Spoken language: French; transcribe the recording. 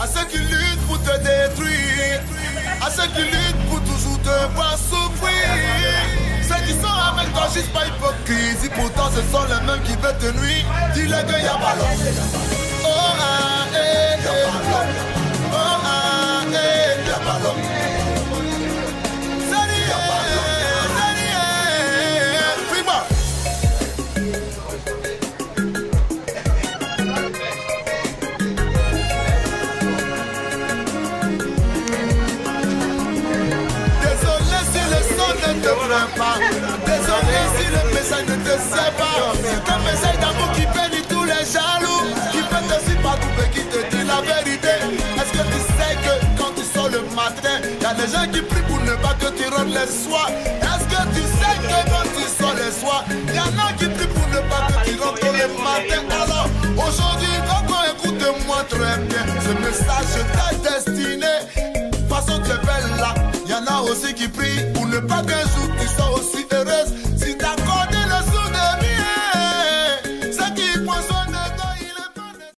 À ceux qui luttent pour te détruire. À ceux qui luttent pour toujours te voir souffrir. Ceux qui sont avec toi juste pas hypocrisie. Pourtant, ce sont les mêmes qui veulent te nuire. Dis-le qu'il y a pas qui te dit la vérité. Est-ce que tu sais que quand tu sors le matin, y a des gens qui prient pour ne pas que tu rentres les soirs. Est-ce que tu sais que quand tu sors les soirs, y en a qui prient pour ne pas que tu rentres le matin? Alors aujourd'hui, donc écoute-moi très bien. Ce message t'est destiné façon tu belle là. Y en a aussi qui prient pour ne pas qu'un jour tu sois aussi